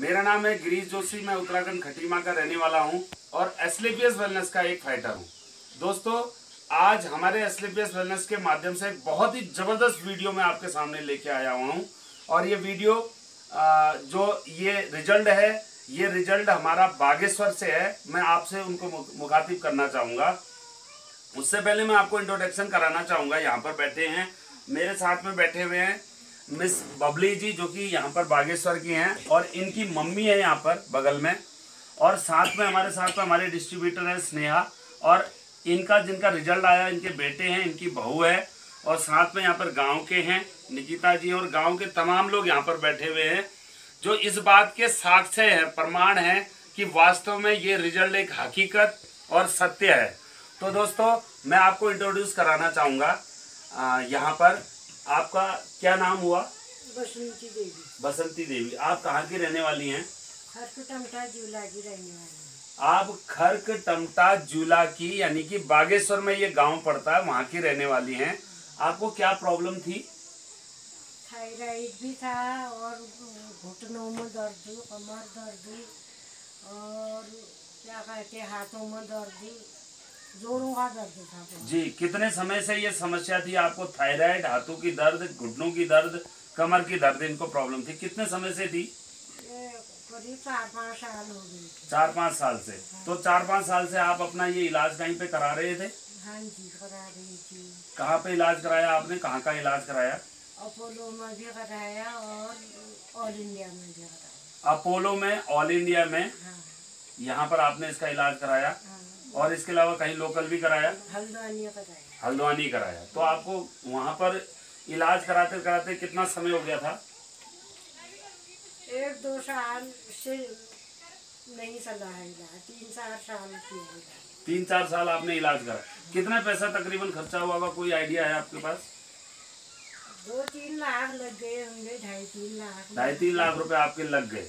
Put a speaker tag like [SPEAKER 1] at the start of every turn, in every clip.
[SPEAKER 1] मेरा नाम है गिरीश जोशी, मैं उत्तराखंड खटीमा का रहने वाला हूँ और एसलीपीएस वेलनेस का एक फाइटर हूँ। दोस्तों, आज हमारे एसलीपीएस वेलनेस के माध्यम से बहुत ही ज़बरदस्त वीडियो मैं आपके सामने लेके आया हुआ हूँ और ये वीडियो जो ये रिज़ल्ट है, ये रिज़ल्ट हमारा बागेश्वर से है। मैं आपसे उनको मुखातिब करना चाहूँगा। उससे पहले मैं आपको इंट्रोडक्शन कराना चाहूँगा। यहाँ पर बैठे हैं, मेरे साथ में बैठे हुए हैं मिस बबली जी जो कि यहाँ पर बागेश्वर की हैं और इनकी मम्मी है यहाँ पर बगल में। और साथ में, हमारे साथ में हमारे डिस्ट्रीब्यूटर हैं स्नेहा और इनका जिनका रिज़ल्ट आया, इनके बेटे हैं, इनकी बहू है और साथ में यहाँ पर गाँव के हैं निकिता जी और गाँव के तमाम लोग यहाँ पर बैठे हुए हैं, जो इस बात के साक्ष्य है, प्रमाण है कि वास्तव में ये रिज़ल्ट एक हकीकत और सत्य है। तो दोस्तों, मैं आपको इंट्रोड्यूस कराना चाहूँगा यहाँ पर। आपका क्या नाम हुआ?
[SPEAKER 2] बसंती देवी।
[SPEAKER 1] बसंती देवी। आप कहाँ की रहने वाली हैं?
[SPEAKER 2] टमटा जूला की रहने वाली
[SPEAKER 1] आप खर्क टमटा जूला की यानी कि बागेश्वर में ये गाँव पड़ता है वहाँ की रहने वाली हैं। आपको क्या प्रॉब्लम थी?
[SPEAKER 2] थायराइड भी था और घुटनों में दर्द कमर दर्द और क्या कहते हाथों में दर्द। जोड़ों का दर्द था
[SPEAKER 1] जी कितने समय से ये समस्या थी? आपको थायराइड हाथों की दर्द घुटनों की दर्द कमर की दर्द इनको प्रॉब्लम थी। कितने समय से थी?
[SPEAKER 2] करीब चार पाँच साल हो गए।
[SPEAKER 1] चार पाँच साल से। हाँ। तो चार पाँच साल से आप अपना ये इलाज कहीं पे करा रहे थे?
[SPEAKER 2] हाँ जी करा रही थी।
[SPEAKER 1] कहाँ पे इलाज कराया आपने? कहाँ का इलाज कराया?
[SPEAKER 2] अपोलो में भी कराया और ऑल इंडिया में भी कराया।
[SPEAKER 1] अपोलो में ऑल इंडिया में? हाँ। यहाँ पर आपने इसका इलाज कराया। हाँ। और इसके अलावा कहीं लोकल भी कराया?
[SPEAKER 2] हल्द्वानी कराया।
[SPEAKER 1] हल्द्वानी कराया। तो आपको वहाँ पर इलाज कराते कराते कितना समय हो गया था?
[SPEAKER 2] एक दो साल से नहीं चला है इलाज तीन चार साल किया
[SPEAKER 1] तीन चार साल आपने इलाज करा। कितना पैसा तकरीबन खर्चा हुआ होगा? कोई आइडिया है आपके पास?
[SPEAKER 2] दो तीन लाख लग गए होंगे ढाई तीन लाख।
[SPEAKER 1] ढाई तीन लाख रुपए आपके लग गए।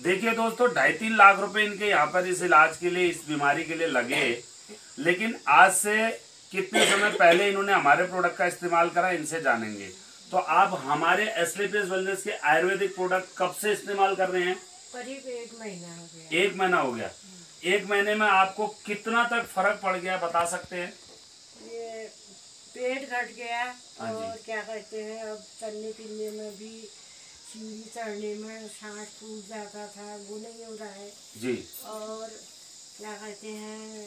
[SPEAKER 1] देखिए दोस्तों ढाई तीन लाख रुपए इनके यहाँ पर इस इलाज के लिए इस बीमारी के लिए लगे। लेकिन आज से कितने समय पहले इन्होंने हमारे प्रोडक्ट का इस्तेमाल करा इनसे जानेंगे। तो आप हमारे एसलीपीएस वेलनेस के आयुर्वेदिक प्रोडक्ट कब से इस्तेमाल कर रहे हैं?
[SPEAKER 2] करीब एक महीना हो गया।
[SPEAKER 1] एक महीना हो गया। एक महीने में आपको कितना तक फ़र्क पड़ गया बता सकते हैं?
[SPEAKER 2] ये पेट घट गया हाँ और क्या कहते हैं अब चलने फिरने में भी सीढ़ी चढ़ने में सांस फूट जाता था वो नहीं हो रहा है।
[SPEAKER 1] जी।
[SPEAKER 2] और क्या कहते हैं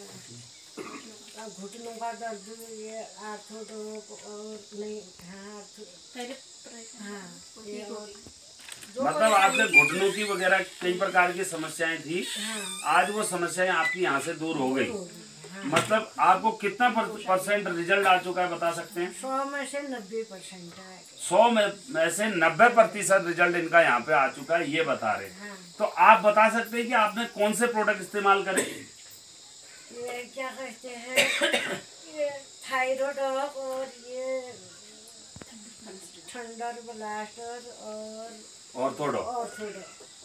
[SPEAKER 2] घुटनों का दर्द ये आर्थोडोक और नहीं हाँ हाँ
[SPEAKER 1] मतलब आपने घुटनों की वगैरह कई प्रकार की समस्याएँ थी। हाँ। आज वो समस्याएँ आपकी यहाँ से दूर हो गई। मतलब आपको कितना परसेंट रिज़ल्ट आ चुका है बता सकते हैं?
[SPEAKER 2] सौ में से नब्बे परसेंट
[SPEAKER 1] सौ में से नब्बे प्रतिशत रिज़ल्ट इनका यहाँ पे आ चुका है ये बता रहे हाँ। तो आप बता सकते हैं कि आपने कौन से प्रोडक्ट इस्तेमाल करे?
[SPEAKER 2] ये क्या कहते हैं? थायराइड और ये थंडर ब्लास्टर और
[SPEAKER 1] ऑर्थोडो
[SPEAKER 2] ऑर्थोडो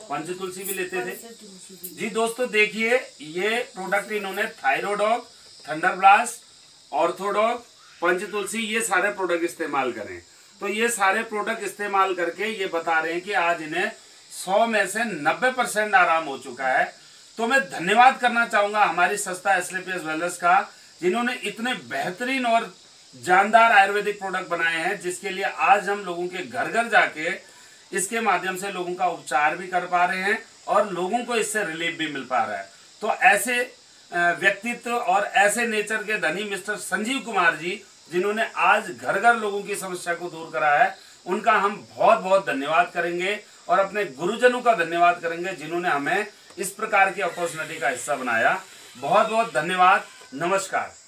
[SPEAKER 1] पंच तुलसी भी लेते थे। जी दोस्तों देखिए ये प्रोडक्ट इन्होंने थायरोडॉग थंडर ब्लास्ट ऑर्थोडॉग पंच तुलसी ये सारे प्रोडक्ट इस्तेमाल करें। तो ये सारे प्रोडक्ट इस्तेमाल करके ये बता रहे हैं कि आज इन्हें 100 में से 90 परसेंट आराम हो चुका है। तो मैं धन्यवाद करना चाहूँगा हमारी संस्था एसलीपीएस वेलनेस का जिन्होंने इतने बेहतरीन और जानदार आयुर्वेदिक प्रोडक्ट बनाए हैं जिसके लिए आज हम लोगों के घर घर जाके इसके माध्यम से लोगों का उपचार भी कर पा रहे हैं और लोगों को इससे रिलीफ भी मिल पा रहा है। तो ऐसे व्यक्तित्व और ऐसे नेचर के धनी मिस्टर संजीव कुमार जी, जिन्होंने आज घर घर लोगों की समस्या को दूर करा है, उनका हम बहुत बहुत धन्यवाद करेंगे और अपने गुरुजनों का धन्यवाद करेंगे, जिन्होंने हमें इस प्रकार की अपॉर्चुनिटी का हिस्सा बनाया। बहुत बहुत धन्यवाद, नमस्कार।